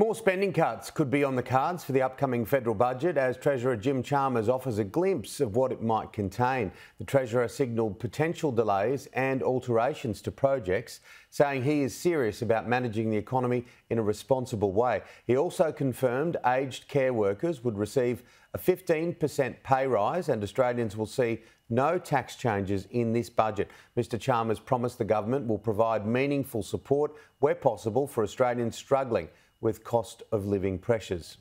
More spending cuts could be on the cards for the upcoming federal budget as Treasurer Jim Chalmers offers a glimpse of what it might contain. The Treasurer signalled potential delays and alterations to projects, saying he is serious about managing the economy in a responsible way. He also confirmed aged care workers would receive a 15% pay rise and Australians will see no tax changes in this budget. Mr Chalmers promised the government will provide meaningful support where possible for Australians struggling with cost of living pressures.